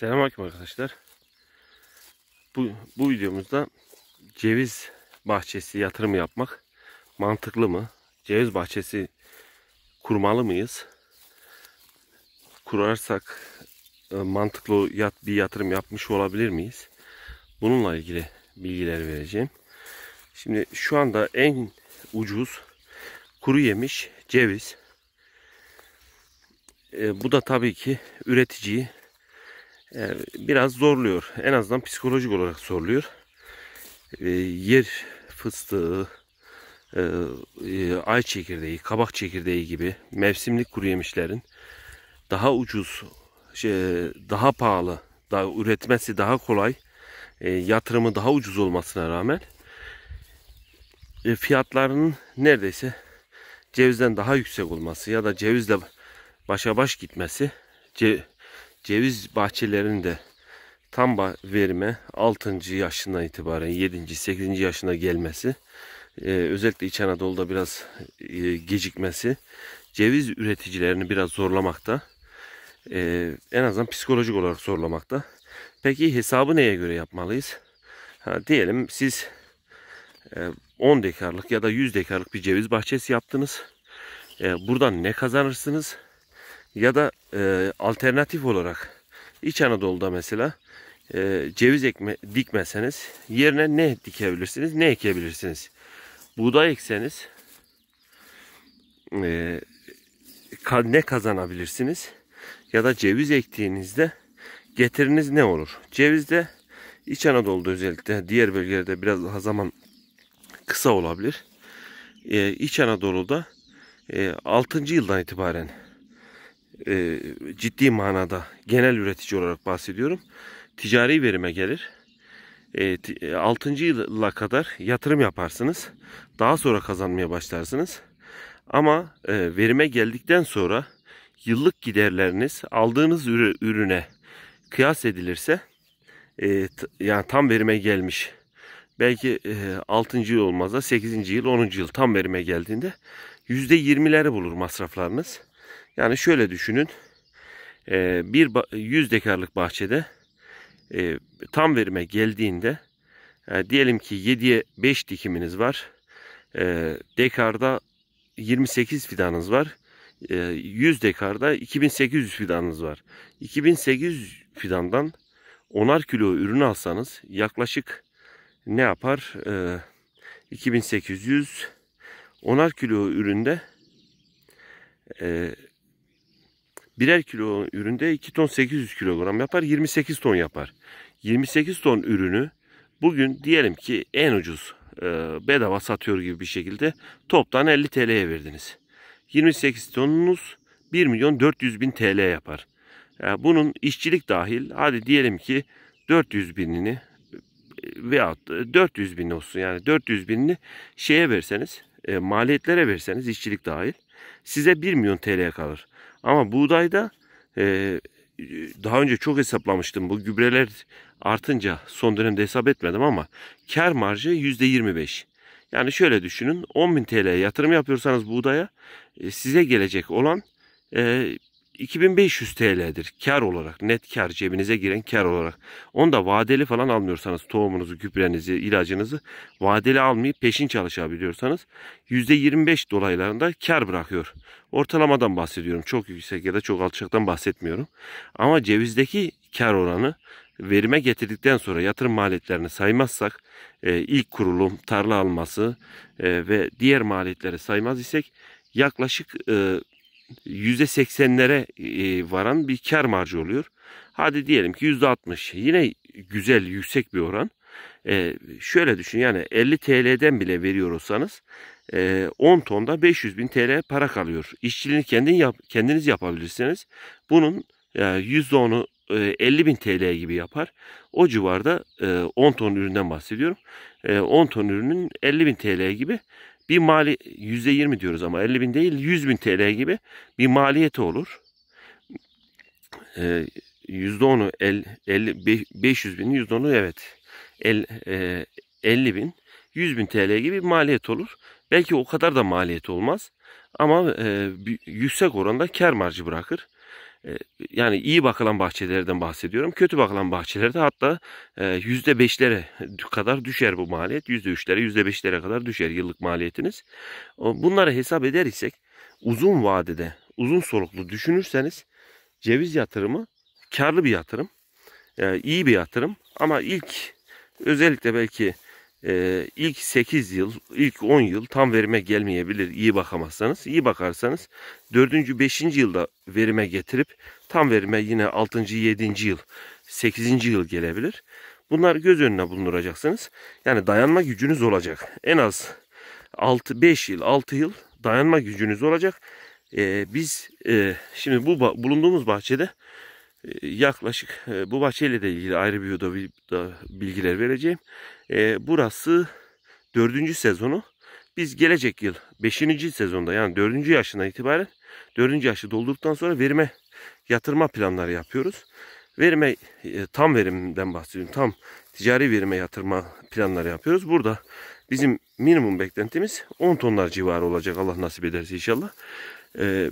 Selamünaleyküm arkadaşlar. Bu, bu videomuzda ceviz bahçesi yatırım yapmak mantıklı mı? Ceviz bahçesi kurmalı mıyız? Kurarsak e, mantıklı yat, bir yatırım yapmış olabilir miyiz? Bununla ilgili bilgiler vereceğim. Şimdi şu anda en ucuz kuru yemiş ceviz. E, bu da tabii ki üreticiyi e, biraz zorluyor. En azından psikolojik olarak zorluyor. E, yer fıstığı, e, e, ay çekirdeği, kabak çekirdeği gibi mevsimlik kuru yemişlerin daha ucuz, şey, daha pahalı, daha üretmesi daha kolay, e, yatırımı daha ucuz olmasına rağmen fiyatlarının neredeyse cevizden daha yüksek olması ya da cevizle başa baş gitmesi ce, ceviz bahçelerinde tam verime 6. yaşından itibaren 7. 8. yaşına gelmesi e, özellikle İç Anadolu'da biraz e, gecikmesi ceviz üreticilerini biraz zorlamakta. E, en azından psikolojik olarak zorlamakta. Peki hesabı neye göre yapmalıyız? Ha, diyelim siz 10 dekarlık ya da 100 dekarlık bir ceviz bahçesi yaptınız. buradan ne kazanırsınız? Ya da e, alternatif olarak İç Anadolu'da mesela e, ceviz ekme, dikmeseniz yerine ne dikebilirsiniz, ne ekebilirsiniz? Buğday ekseniz e, ne kazanabilirsiniz? Ya da ceviz ektiğinizde getiriniz ne olur? Cevizde İç Anadolu'da özellikle diğer bölgelerde biraz daha zaman kısa olabilir. Ee, İç Anadolu'da e, 6. yıldan itibaren e, ciddi manada genel üretici olarak bahsediyorum. Ticari verime gelir. E, 6. E, yıla kadar yatırım yaparsınız. Daha sonra kazanmaya başlarsınız. Ama e, verime geldikten sonra yıllık giderleriniz aldığınız ürüne kıyas edilirse e, yani tam verime gelmiş belki e, 6. yıl olmaz da 8. yıl 10. yıl tam verime geldiğinde %20'leri bulur masraflarınız. Yani şöyle düşünün. E, bir 100 dekarlık bahçede e, tam verime geldiğinde e, diyelim ki 7'ye 5 dikiminiz var. Dekarda 28 fidanınız var. 100 dekarda 2800 fidanınız var. 2800 fidandan 10'ar kilo ürün alsanız yaklaşık ne yapar? 2800 10'ar kilo üründe birer kilo üründe 2 ton 800 kilogram yapar. 28 ton yapar. 28 ton ürünü bugün diyelim ki en ucuz e, bedava satıyor gibi bir şekilde toptan 50 TL'ye verdiniz. 28 tonunuz 1 milyon 400 bin TL yapar. Yani bunun işçilik dahil hadi diyelim ki 400 binini veyahut 400 bin olsun yani 400 binini şeye verseniz e, maliyetlere verseniz işçilik dahil size 1 milyon TL kalır. Ama buğdayda e, daha önce çok hesaplamıştım. Bu gübreler artınca son dönemde hesap etmedim ama kar marjı %25. Yani şöyle düşünün 10.000 TL yatırım yapıyorsanız buğdaya e, size gelecek olan e, 2500 TL'dir kar olarak net kar cebinize giren kar olarak. Onu da vadeli falan almıyorsanız tohumunuzu, gübrenizi, ilacınızı vadeli almayıp peşin çalışabiliyorsanız %25 dolaylarında kar bırakıyor. Ortalamadan bahsediyorum. Çok yüksek ya da çok alçaktan bahsetmiyorum. Ama cevizdeki kar oranı verime getirdikten sonra yatırım maliyetlerini saymazsak e, ilk kurulum, tarla alması e, ve diğer maliyetleri saymaz isek yaklaşık e, %80'lere e, varan bir kar marjı oluyor. Hadi diyelim ki %60 yine güzel yüksek bir oran. E, şöyle düşün yani 50 TL'den bile veriyor olsanız 10 tonda 500 bin TL para kalıyor. İşçiliğini kendin yap, kendiniz yapabilirsiniz. Bunun %10'u 50 bin TL gibi yapar. O civarda 10 ton üründen bahsediyorum. 10 ton ürünün 50 bin TL gibi bir mali %20 diyoruz ama 50 bin değil 100 bin TL gibi bir maliyeti olur. Ee, %10'u 50, 50, 500 bin %10'u evet 50, e, 50 bin 100 bin TL gibi bir maliyet olur. Belki o kadar da maliyet olmaz ama e, yüksek oranda kar marjı bırakır. Yani iyi bakılan bahçelerden bahsediyorum. Kötü bakılan bahçelerde hatta yüzde beşlere kadar düşer bu maliyet. Yüzde üçlere, yüzde beşlere kadar düşer yıllık maliyetiniz. Bunları hesap eder isek uzun vadede, uzun soluklu düşünürseniz ceviz yatırımı karlı bir yatırım. iyi bir yatırım. Ama ilk özellikle belki e, ilk 8 yıl, ilk 10 yıl tam verime gelmeyebilir iyi bakamazsanız. İyi bakarsanız 4. 5. yılda verime getirip tam verime yine 6. 7. yıl, 8. yıl gelebilir. Bunlar göz önüne bulunduracaksınız. Yani dayanma gücünüz olacak. En az 6 5 yıl, 6 yıl dayanma gücünüz olacak. Ee, biz e, şimdi bu bulunduğumuz bahçede yaklaşık e, bu bahçeyle de ilgili ayrı bir videoda bilgiler vereceğim. E, burası dördüncü sezonu. Biz gelecek yıl beşinci sezonda yani dördüncü yaşına itibaren dördüncü yaşı doldurduktan sonra verime yatırma planları yapıyoruz. Verime tam verimden bahsediyorum. Tam ticari verime yatırma planları yapıyoruz. Burada bizim minimum beklentimiz 10 tonlar civarı olacak Allah nasip ederse inşallah. Ee,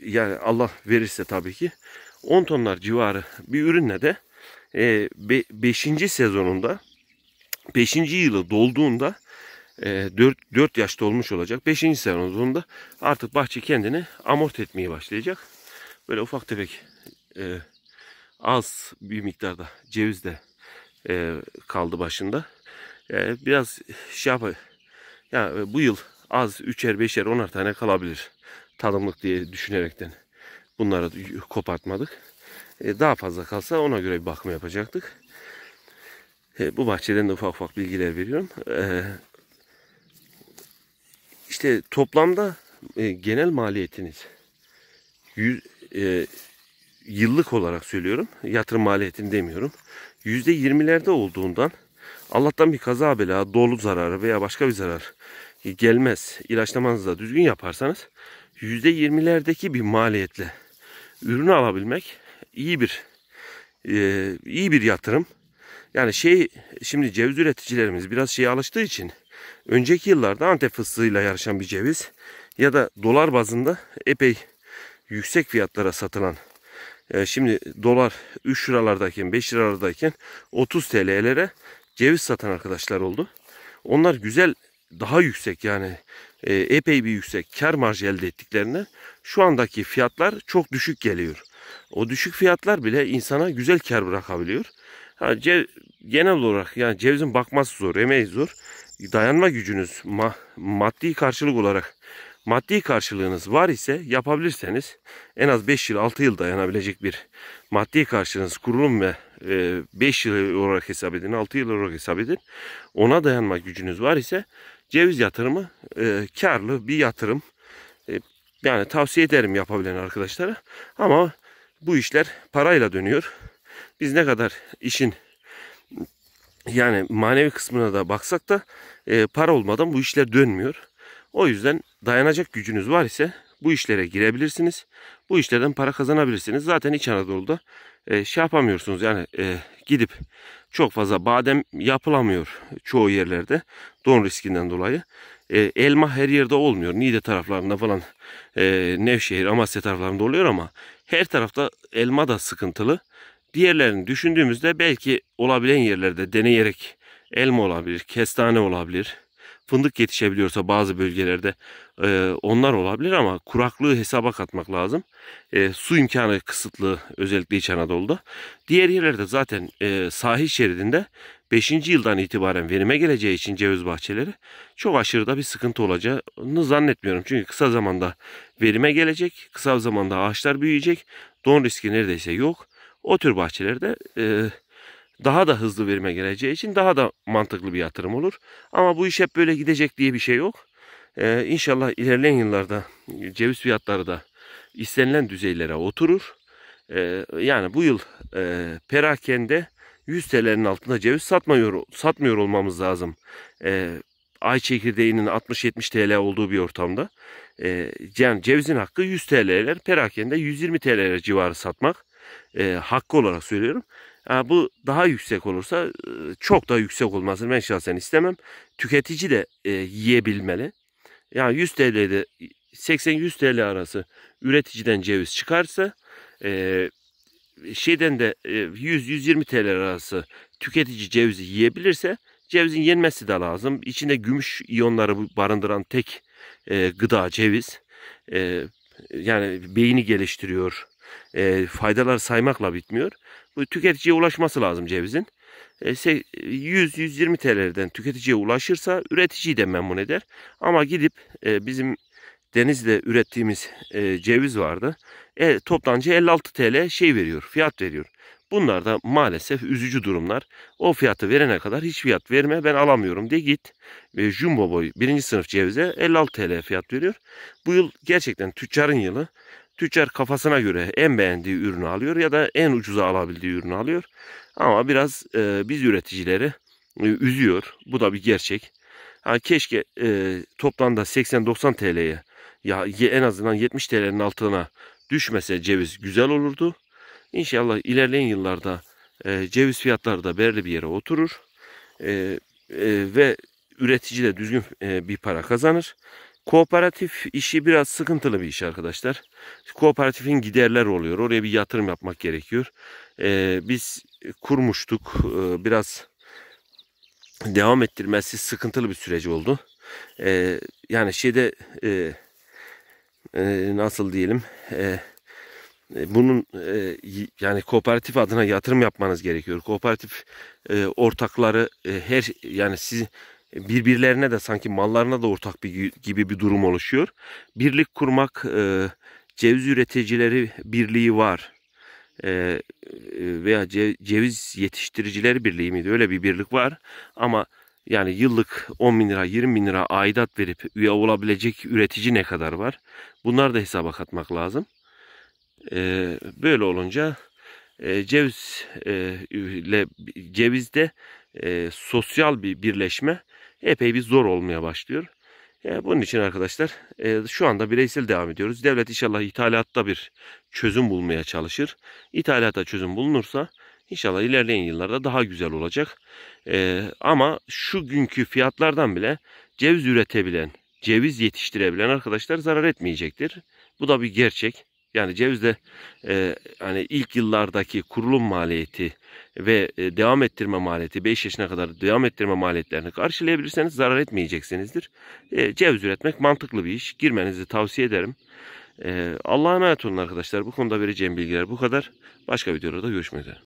yani Allah verirse tabii ki 10 tonlar civarı bir ürünle de 5. E, sezonunda 5. yılı dolduğunda 4, e, 4 yaşta olmuş olacak. 5. sezonunda artık bahçe kendini amort etmeye başlayacak. Böyle ufak tefek e, az bir miktarda ceviz de e, kaldı başında. E, biraz şey yapayım. Ya bu yıl az 3'er 5'er 10'ar tane kalabilir. Tadımlık diye düşünerekten bunları kopartmadık. E, daha fazla kalsa ona göre bir bakım yapacaktık. E, bu bahçeden de ufak ufak bilgiler veriyorum. E, işte toplamda genel maliyetiniz 100, yıllık olarak söylüyorum. Yatırım maliyetini demiyorum. %20'lerde olduğundan Allah'tan bir kaza bela, dolu zararı veya başka bir zarar gelmez. İlaçlamanızı da düzgün yaparsanız %20'lerdeki bir maliyetle ürünü alabilmek iyi bir e, iyi bir yatırım. Yani şey şimdi ceviz üreticilerimiz biraz şeye alıştığı için önceki yıllarda Antep fıstığıyla yarışan bir ceviz ya da dolar bazında epey yüksek fiyatlara satılan e, şimdi dolar 3 liralardayken 5 liralardayken 30 TL'lere ceviz satan arkadaşlar oldu. Onlar güzel daha yüksek yani e, epey bir yüksek kar marjı elde ettiklerine şu andaki fiyatlar çok düşük geliyor. O düşük fiyatlar bile insana güzel kar bırakabiliyor. Ha, cev, genel olarak yani cevizin bakması zor, emeği zor. Dayanma gücünüz ma, maddi karşılık olarak maddi karşılığınız var ise yapabilirseniz en az 5 yıl 6 yıl dayanabilecek bir maddi karşılığınız kurulum ve 5 e, yıl olarak hesap edin 6 yıl olarak hesap edin. Ona dayanma gücünüz var ise ceviz yatırımı e, karlı bir yatırım. E, yani tavsiye ederim yapabilen arkadaşlara. Ama bu işler parayla dönüyor. Biz ne kadar işin yani manevi kısmına da baksak da e, para olmadan bu işler dönmüyor. O yüzden dayanacak gücünüz var ise bu işlere girebilirsiniz. Bu işlerden para kazanabilirsiniz. Zaten İç Anadolu'da e, şey yapamıyorsunuz. Yani e, gidip çok fazla badem yapılamıyor çoğu yerlerde don riskinden dolayı. E, elma her yerde olmuyor. Niğde taraflarında falan e, Nevşehir, Amasya taraflarında oluyor ama her tarafta elma da sıkıntılı. Diğerlerini düşündüğümüzde belki olabilen yerlerde deneyerek elma olabilir, kestane olabilir. Fındık yetişebiliyorsa bazı bölgelerde e, onlar olabilir ama kuraklığı hesaba katmak lazım. E, su imkanı kısıtlı özellikle İç Anadolu'da. Diğer yerlerde zaten e, sahil şeridinde 5. yıldan itibaren verime geleceği için ceviz bahçeleri çok aşırı da bir sıkıntı olacağını zannetmiyorum. Çünkü kısa zamanda verime gelecek, kısa zamanda ağaçlar büyüyecek, don riski neredeyse yok. O tür bahçelerde e, daha da hızlı verime geleceği için daha da mantıklı bir yatırım olur. Ama bu iş hep böyle gidecek diye bir şey yok. E, inşallah ilerleyen yıllarda ceviz fiyatları da istenilen düzeylere oturur. E, yani bu yıl e, perakende 100 TL'nin altında ceviz satmıyor satmıyor olmamız lazım. E, ay çekirdeğinin 60-70 TL olduğu bir ortamda. E, yani cevizin hakkı 100 TL'ler, perakende 120 TL'ler civarı satmak. E, hakkı olarak söylüyorum. Bu daha yüksek olursa e, çok daha yüksek olmasını ben şahsen istemem. Tüketici de e, yiyebilmeli. Yani 100 TL'de 80-100 TL arası üreticiden ceviz çıkarsa e, şeyden de e, 100-120 TL arası tüketici cevizi yiyebilirse cevizin yenmesi de lazım. İçinde gümüş iyonları barındıran tek gıda ceviz. Yani beyni geliştiriyor. E, faydalar saymakla bitmiyor. Bu tüketiciye ulaşması lazım cevizin. E, 100-120 TL'den tüketiciye ulaşırsa üreticiyi de memnun eder. Ama gidip e, bizim denizde ürettiğimiz e, ceviz vardı. E, toptancı 56 TL şey veriyor, fiyat veriyor. Bunlar da maalesef üzücü durumlar. O fiyatı verene kadar hiç fiyat verme ben alamıyorum de git. Ve jumbo boy birinci sınıf cevize 56 TL fiyat veriyor. Bu yıl gerçekten tüccarın yılı. Tüccar kafasına göre en beğendiği ürünü alıyor ya da en ucuza alabildiği ürünü alıyor. Ama biraz e, biz üreticileri e, üzüyor. Bu da bir gerçek. Ha, keşke e, toplamda 80-90 TL'ye ya en azından 70 TL'nin altına düşmese ceviz güzel olurdu. İnşallah ilerleyen yıllarda e, ceviz fiyatları da belirli bir yere oturur. E, e, ve üretici de düzgün e, bir para kazanır. Kooperatif işi biraz sıkıntılı bir iş arkadaşlar. Kooperatifin giderler oluyor. Oraya bir yatırım yapmak gerekiyor. E, biz kurmuştuk. E, biraz devam ettirmesi sıkıntılı bir süreci oldu. E, yani şeyde e, e, nasıl diyelim e, e, bunun e, yani kooperatif adına yatırım yapmanız gerekiyor. Kooperatif e, ortakları e, her yani siz birbirlerine de sanki mallarına da ortak bir gibi bir durum oluşuyor. Birlik kurmak e, ceviz üreticileri birliği var. E, veya ceviz yetiştiricileri birliği miydi? Öyle bir birlik var. Ama yani yıllık 10 bin lira 20 bin lira aidat verip üye olabilecek üretici ne kadar var? Bunlar da hesaba katmak lazım. Ee, böyle olunca e, ceviz e, ile cevizde e, sosyal bir birleşme epey bir zor olmaya başlıyor. Yani bunun için arkadaşlar e, şu anda bireysel devam ediyoruz. Devlet inşallah ithalatta bir çözüm bulmaya çalışır. İthalata çözüm bulunursa inşallah ilerleyen yıllarda daha güzel olacak. E, ama şu günkü fiyatlardan bile ceviz üretebilen, ceviz yetiştirebilen arkadaşlar zarar etmeyecektir. Bu da bir gerçek. Yani cevizde e, hani ilk yıllardaki kurulum maliyeti ve e, devam ettirme maliyeti 5 yaşına kadar devam ettirme maliyetlerini karşılayabilirseniz zarar etmeyeceksinizdir. E, ceviz üretmek mantıklı bir iş. Girmenizi tavsiye ederim. E, Allah'a emanet olun arkadaşlar. Bu konuda vereceğim bilgiler bu kadar. Başka videolarda görüşmek üzere.